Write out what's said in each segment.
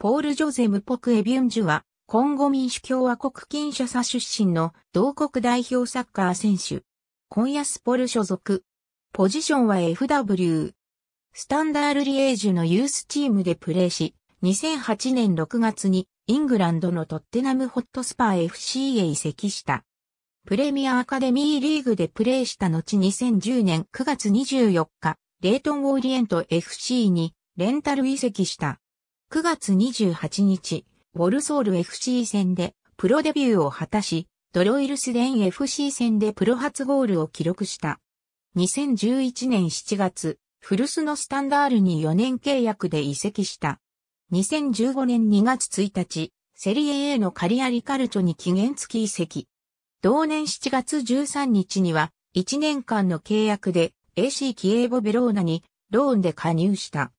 ポール・ジョゼ・ムポク・エビュンジュは、コンゴ民主共和国キンシャサ出身の同国代表サッカー選手。コンヤスポル所属。ポジションは FW。スタンダールリエージュのユースチームでプレーし、2008年6月にイングランドのトッテナムホットスパー FC へ移籍した。プレミアアカデミーリーグでプレーした後2010年9月24日、レートンオーリエント FC にレンタル移籍した。9月28日、ウォルソール FC 戦でプロデビューを果たし、ドロイルスデン FC 戦でプロ初ゴールを記録した。2011年7月、フルスのスタンダールに4年契約で移籍した。2015年2月1日、セリエ A のカリアリカルチョに期限付き移籍。同年7月13日には、1年間の契約で AC キエーボベローナにローンで加入した。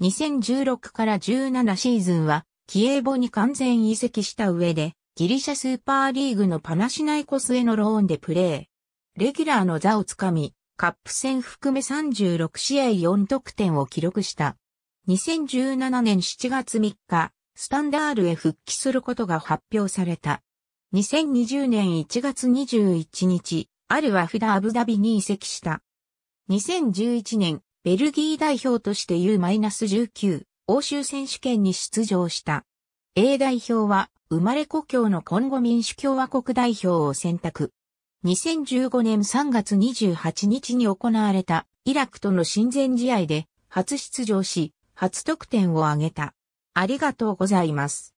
2016から17シーズンは、キエーボに完全移籍した上で、ギリシャスーパーリーグのパナシナイコスへのローンでプレー。レギュラーの座をつかみ、カップ戦含め36試合4得点を記録した。2017年7月3日、スタンダールへ復帰することが発表された。2020年1月21日、アルワフダアブダビに移籍した。2011年、ベルギー代表として U-19 欧州選手権に出場した。A 代表は生まれ故郷のコンゴ民主共和国代表を選択。2015年3月28日に行われたイラクとの親善試合で初出場し、初得点を挙げた。ありがとうございます。